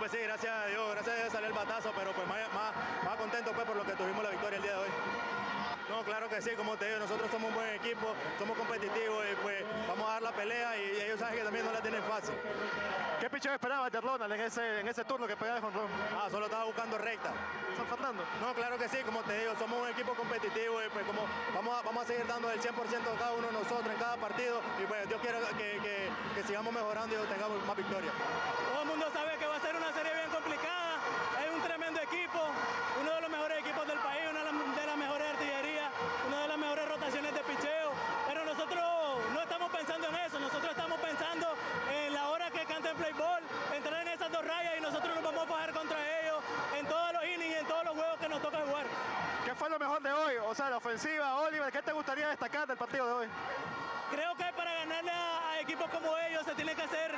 pues sí, gracias a Dios, gracias a Dios salió el batazo, pero pues más, más, más contento pues por lo que tuvimos la victoria el día de hoy. No, claro que sí, como te digo, nosotros somos un buen equipo, somos competitivos y pues vamos a dar la pelea y ellos saben que también no la tienen fácil. ¿Qué picheo esperabas de Ronald en ese, en ese turno que pegaba con Ron? Ah, solo estaba buscando recta. San Fernando. No, claro que sí, como te digo, somos un equipo competitivo y pues como vamos a, vamos a seguir dando el 100% cada uno de nosotros en cada partido y pues Dios quiera que, que, que sigamos mejorando y tengamos más victorias. Todo el mundo sabe que va a ser una serie bien complicada, es un tremendo equipo, uno de los mejores equipos del país, una de las mejores artillerías, una de las mejores rotaciones de picheo, pero nosotros no estamos pensando en eso, nosotros estamos pensando en la hora que canten play ball, entrar en esas dos rayas y nosotros nos vamos a bajar contra ellos en todos los innings y en todos los juegos que nos toca jugar. ¿Qué fue lo mejor de la ofensiva, Oliver, ¿qué te gustaría destacar del partido de hoy? Creo que para ganarle a, a equipos como ellos se tiene que hacer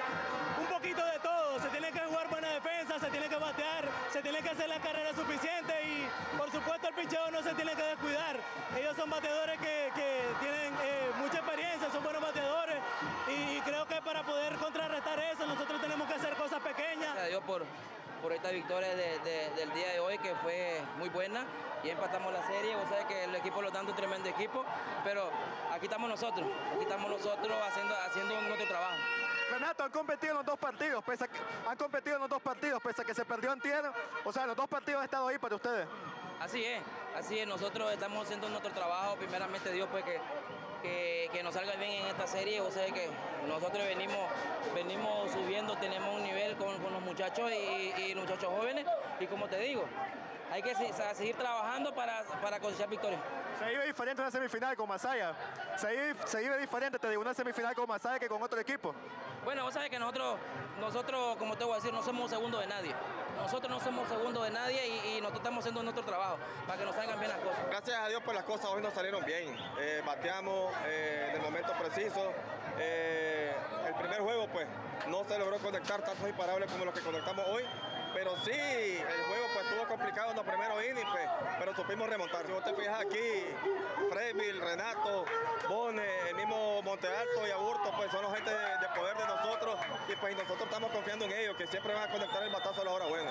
un poquito de todo, se tiene que jugar buena defensa, se tiene que batear, se tiene que hacer la carrera suficiente y por supuesto el picheo no se tiene que descuidar. Ellos son bateadores que, que tienen eh, mucha experiencia, son buenos bateadores y, creo que para poder contrarrestar eso nosotros tenemos que hacer cosas pequeñas. Gracias a Dios por, esta victoria de, de, del día de hoy que fue muy buena y empatamos la serie. Vos sabés que el equipo lo tanto un tremendo equipo, pero aquí estamos nosotros, aquí estamos nosotros haciendo, haciendo nuestro trabajo. Renato, han competido en los dos partidos, pese a que, han competido en los dos partidos, pese a que se perdió en tierra. O sea, los dos partidos han estado ahí para ustedes. Así es, así es. Nosotros estamos haciendo nuestro trabajo, primeramente Dios, pues que, que, que nos salga bien en esta serie. O sea que nosotros venimos, venimos subiendo, tenemos un nivel con, muchachos y, y muchachos jóvenes. Y como te digo, hay que seguir trabajando para, para cosechar victorias. Se vive diferente una semifinal con Masaya. Se vive, se vive diferente, te digo, una semifinal con Masaya que con otro equipo. Bueno, vos sabés que nosotros, nosotros, como te voy a decir, no somos segundos de nadie. Nosotros no somos segundos de nadie y, y, nosotros estamos haciendo nuestro trabajo para que nos salgan bien las cosas. Gracias a Dios por las cosas hoy nos salieron bien. Eh, bateamos eh, en el momento preciso. Eh, el primer juego pues no se logró conectar tantos imparables como los que conectamos hoy. Pero sí, el juego pues estuvo complicado en los pues, pero supimos remontar. Si vos te fijas aquí, Freyville, Renato, Bone, el mismo Monte Alto y Aburto, pues son los gente de, de poder de nosotros y pues nosotros estamos confiando en ellos, que siempre van a conectar el batazo a la hora buena.